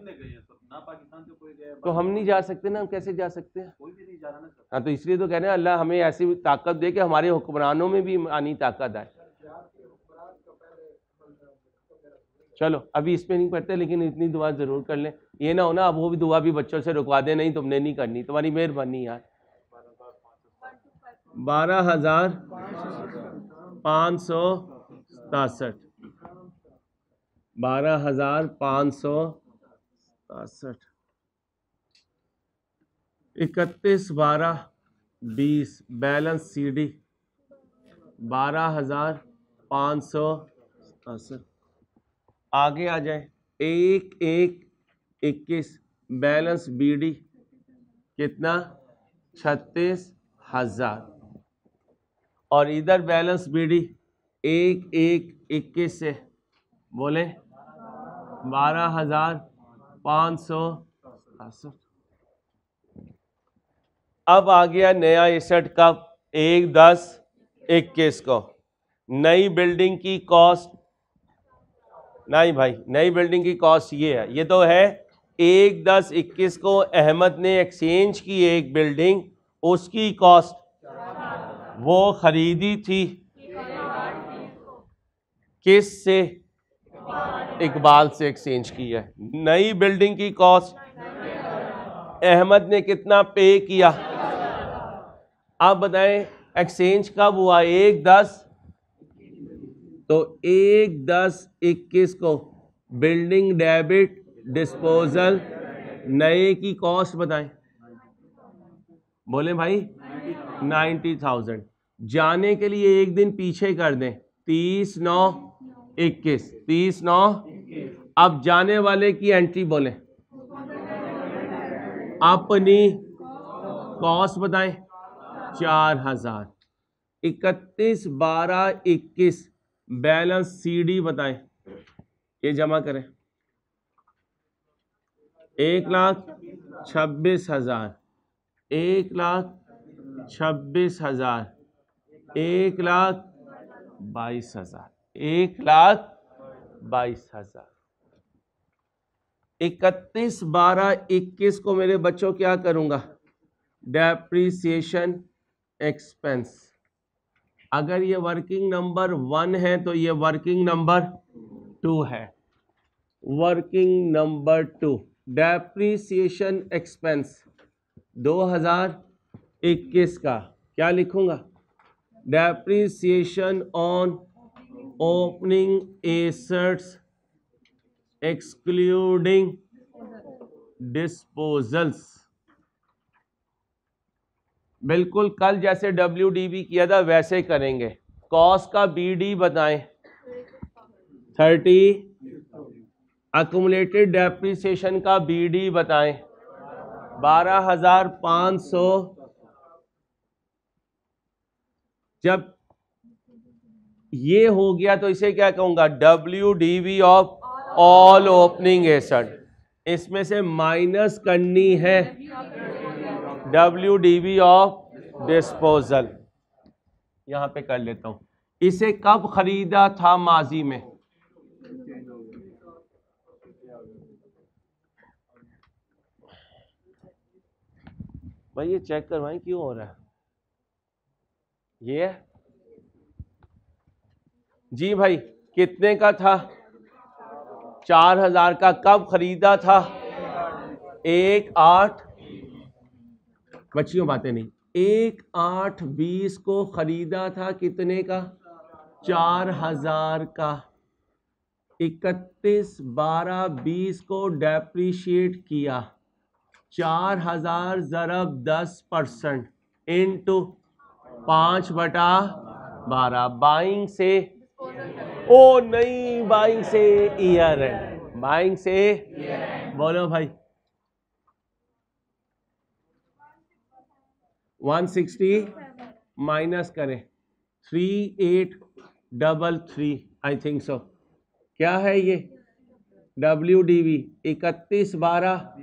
तो हम नहीं जा सकते ना हम कैसे जा सकते हैं? कोई भी नहीं जा रहा ना हाँ तो इसलिए तो कह रहे हैं अल्लाह हमें ऐसी ताकत दे कि हमारे हुक्मरानों में भी आनी ताकत आए। चलो अभी इस पर नहीं पढ़ते लेकिन इतनी दुआ ज़रूर कर लें। ये ना हो ना अब वो भी दुआ भी बच्चों से रुकवा दे नहीं तुमने नहीं करनी। तुम्हारी मेहरबानी यार। बारह हज़ार पाँच सौ सतासठ बारह हज़ार पाँच सौ सतासठ इकतीस, बारह, बीस, बैलेंस सी डी बारह हज़ार पाँच सौ सतासठ। आगे आ जाए। एक एक, इक्कीस, बैलेंस बी डी कितना? छत्तीस हज़ार। और इधर बैलेंस बी डी एक एक, इक्कीस से, बोले, बारह हज़ार पाँच सौ अब आ गया नया इकसठ का एक दस, इक्कीस को। नई बिल्डिंग की कॉस्ट, नहीं भाई, नई बिल्डिंग की कॉस्ट ये है, ये तो है, एक दस, इक्कीस को अहमद ने एक्सचेंज की एक बिल्डिंग, उसकी कॉस्ट, वो खरीदी थी। किस से? इकबाल से एक्सचेंज की है। नई बिल्डिंग की कॉस्ट। अहमद ने कितना पे किया। आप बताएँ, एक्सचेंज कब हुआ? एक दस? तो एक दस इक्कीस को बिल्डिंग डेबिट डिस्पोजल नए की कॉस्ट बताएँ। बोले भाई नाइन्टी थाउज़ेंड। जाने के लिए एक दिन पीछे कर दें। तीस नौ इक्कीस। तीस नौ अब जाने वाले की एंट्री बोले। अपनी कॉस्ट बताएँ। चार हज़ार। इकतीस, बारह, इक्कीस। बैलेंस सीडी बताएँ। ये जमा करें। एक लाख छब्बीस हज़ार। एक लाख छब्बीस हज़ार। एक लाख बाईस हज़ार। एक लाख बाईस हज़ार। इकतीस बारह इक्कीस को मेरे बच्चों क्या करूँगा? डेप्रीसिएशन एक्सपेंस अगर ये वर्किंग नंबर वन है तो ये वर्किंग नंबर टू है। Working number two depreciation expense 2021 का। क्या लिखूँगा? Depreciation on opening assets excluding disposals बिल्कुल, कल जैसे डब्ल्यू डी बी किया था, वैसे करेंगे। कॉस का बी डी बताएँ। थर्टी अकुमुलेटेड डेप्रिसिएशन का बी डी बताएँ। बारह हज़ार पाँच सौ। जब ये हो गया तो इसे क्या कहूँगा? W D V of all opening asset इसमें से माइनस करनी है W D B of disposal यहाँ पे कर लेता हूँ। इसे कब खरीदा था माजी में? भाई ये चेक करवाएँ, क्यों हो रहा है? ये जी भाई, कितने का था? चार हज़ार का कब खरीदा था? एक आठ। बच्चियों, बातें नहीं। एक आठ बीस को खरीदा था कितने का? चार हज़ार का। इकतीस बारह बीस को डेप्रीशिएट किया। चार हज़ार ज़रब दस परसेंट इंटू पाँच बटा बारह। बाइंग से ओ नहीं बाइंग से ईयर है बाइंग से बोलो भाई। 160 माइनस करें। Three eight double three, I think so. क्या है ये? डब्ल्यू डी वी, इकतीस बारह।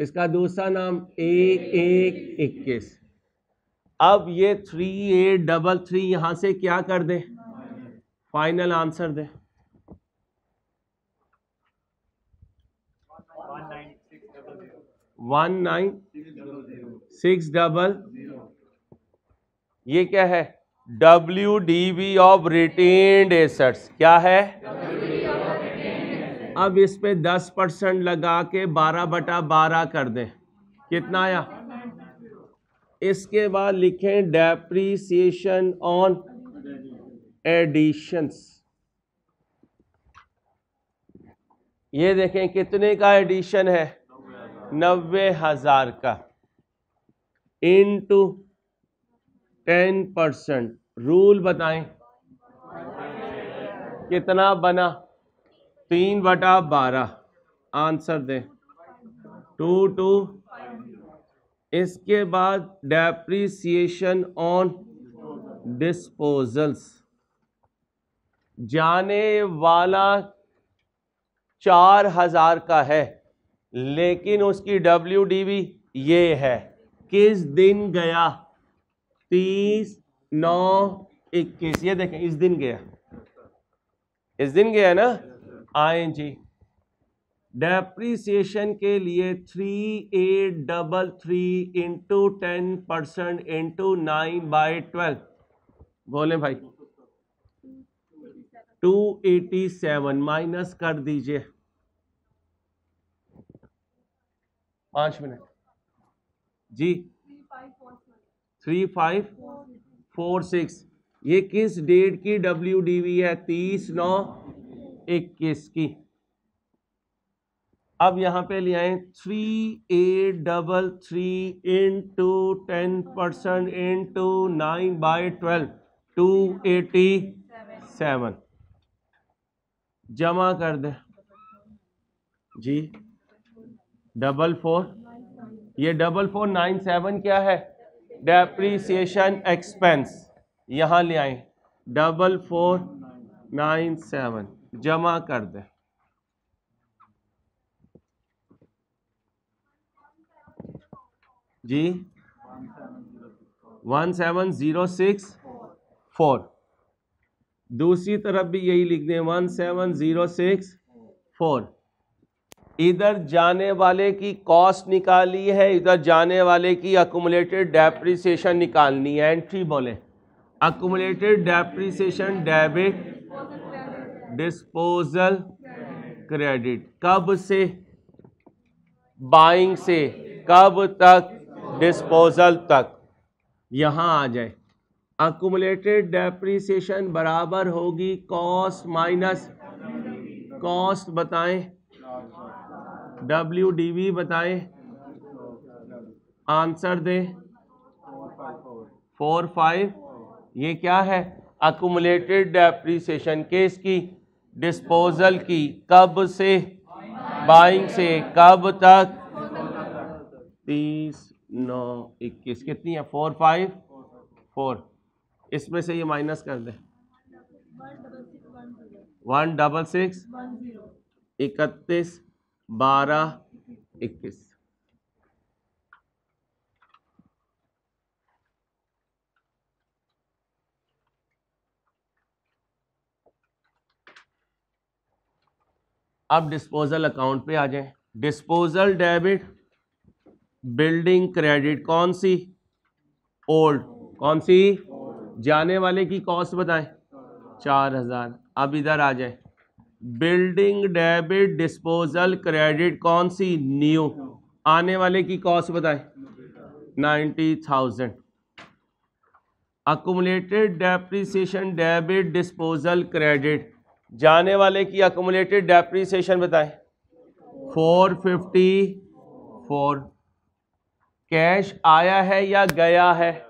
इसका दूसरा नाम एक एक इक्कीस। अब ये थ्री एट डबल थ्री यहाँ से क्या कर दें? फाइनल आंसर दें। वन नाइन सिक्स डबल ये क्या है? W D B of retained assets क्या है? अब इस पे दस परसेंट लगा के बारह बटा बारह कर दें। कितना आया? इसके बाद लिखें डेप्रीसिएशन ऑन एडिशंस ये देखें कितने का एडिशन है? नब्बे हज़ार का। इनटू टेन परसेंट रूल बताएँ। कितना बना? तीन बटा बारह। आंसर दें। टू टू इसके बाद डेप्रीसिएशन ऑन डिस्पोजल्स जाने वाला चार हज़ार का है, लेकिन उसकी डब्ल्यू डी बी ये है। किस दिन गया? तीस, नौ, इक्कीस। ये देखें, इस दिन गया। इस दिन गया ना? आई जी। डेप्रीसिएशन के लिए three eight double three into ten percent into nine by twelve बोले भाई। टू एटी सेवन माइनस कर दीजिए। पाँच मिनट। जी। थ्री फाइव फोर सिक्स ये किस डेट की डब्ल्यू डी वी है? तीस नौ इक्कीस की। अब यहाँ पे ले आए। Three eight double three into ten percent into nine by twelve two eighty seven जमा कर दे। जी। Double four. ये डबल फोर नाइन सेवन क्या है? डेप्रीसिएशन एक्सपेंस यहाँ ले आए। Double four nine seven. जमा कर दे। जी। One seven zero six four. दूसरी तरफ़ भी यही लिख दें one seven zero six four इधर जाने वाले की कॉस्ट निकाली है, इधर जाने वाले की अकुमुलेटेड डेप्रिसिएशन निकालनी है। एंट्री बोले। Accumulated depreciation debit disposal credit कब से? बाइंग से। कब तक? डिस्पोजल तक। यहाँ आ जाए। अकुमुलेटेड डेप्रिसिएशन बराबर होगी कॉस्ट माइनस कॉस्ट बताएँ। डब्ल्यू डी वी बताएँ। आंसर दें। फोर फाइव ये क्या है? अकुमुलेटेड डेप्रीसिएशन केस की डिस्पोजल की। कब से? बाइंग से। कब तक? तीस, नौ, इक्कीस। कितनी है? फोर फाइव फोर इसमें से ये माइनस कर दे। One double six. इकतीस बारह इक्कीस। अब डिस्पोजल अकाउंट पे आ जाएँ। डिस्पोजल डेबिट बिल्डिंग क्रेडिट कौन सी? ओल्ड कौन सी? जाने वाले की कॉस्ट बताएँ। चार हज़ार। अब इधर आ जाए। बिल्डिंग डेबिट डिस्पोजल क्रेडिट कौन सी? न्यू आने वाले की कॉस्ट बताएँ। Ninety thousand accumulated depreciation debit disposal credit जाने वाले की अकोमुलेटेड डेप्रीसीशन बताएँ। फोर फिफ्टी फोर कैश आया है या गया है?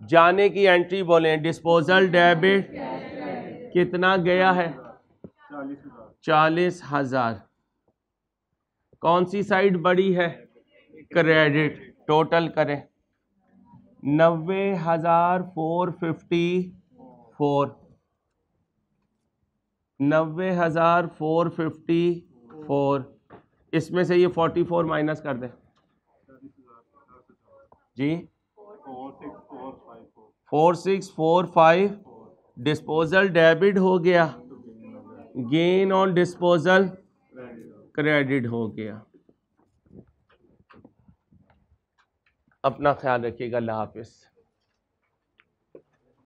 जाने की एंट्री बोलें डिस्पोजल डेबिट कितना गया है? चालीस हज़ार। कौन सी साइड बड़ी है? क्रेडिट टोटल करें। नब्बे हज़ार फोर फिफ्टी फोर नब्बे हज़ार फोर फिफ्टी फोर इसमें से ये फोर्टी फोर माइनस कर दें। जी? Four six four five disposal debit हो गया। गेन ऑन डिस्पोजल क्रेडिट हो गया। अपना ख्याल रखिएगा हाफिज़।